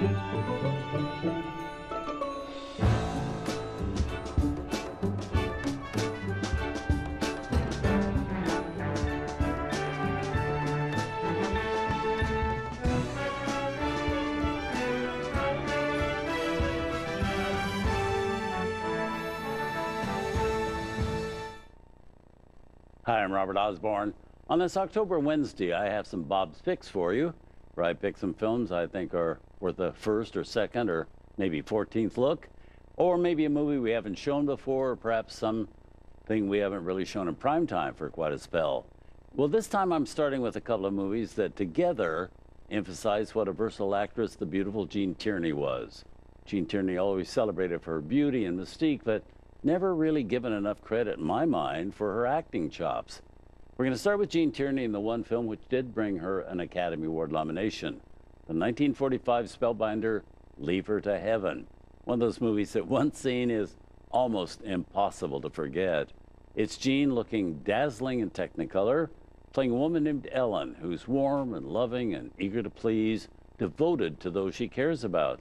Hi, I'm Robert Osborne. On this October Wednesday, I have some Bob's Picks for you, where I pick some films I think are worth a first or second or maybe 14th look, or maybe a movie we haven't shown before, or perhaps something we haven't really shown in prime time for quite a spell. Well, this time I'm starting with a couple of movies that together emphasize what a versatile actress the beautiful Gene Tierney was. Gene Tierney always celebrated for her beauty and mystique, but never really given enough credit in my mind for her acting chops. We're going to start with Gene Tierney in the one film which did bring her an Academy Award nomination the 1945 spellbinder Leave Her to Heaven. One of those movies that once seen is almost impossible to forget. It's Gene looking dazzling in Technicolor, playing a woman named Ellen who's warm and loving and eager to please, devoted to those she cares about,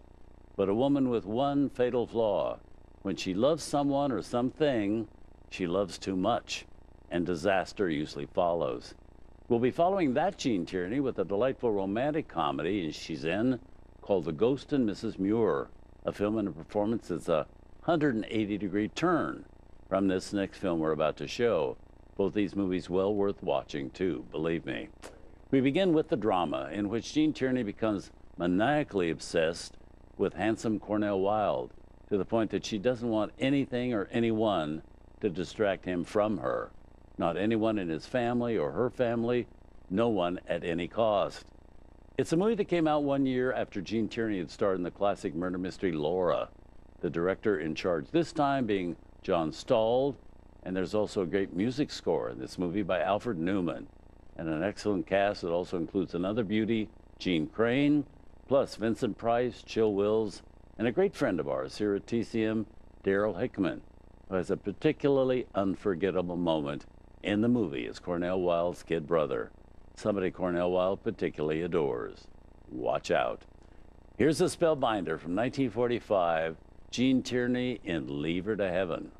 but a woman with one fatal flaw. When she loves someone or something, she loves too much, and disaster usually follows. We'll be following that Gene Tierney with a delightful romantic comedy she's in called The Ghost and Mrs. Muir, a film and a performance that's a 180 degree turn from this next film we're about to show. Both these movies well worth watching too, believe me. We begin with the drama in which Gene Tierney becomes maniacally obsessed with handsome Cornel Wilde to the point that she doesn't want anything or anyone to distract him from her. Not anyone in his family or her family, no one at any cost. It's a movie that came out one year after Gene Tierney had starred in the classic murder mystery Laura. The director in charge this time being John Stahl, and there's also a great music score in this movie by Alfred Newman, and an excellent cast that also includes another beauty, Jeanne Crain, plus Vincent Price, Chill Wills, and a great friend of ours here at TCM, Darryl Hickman, who has a particularly unforgettable moment in the movie as Cornel Wilde's kid brother, somebody Cornel Wilde particularly adores. Watch out. Here's a spellbinder from 1945, Gene Tierney in Leave Her to Heaven.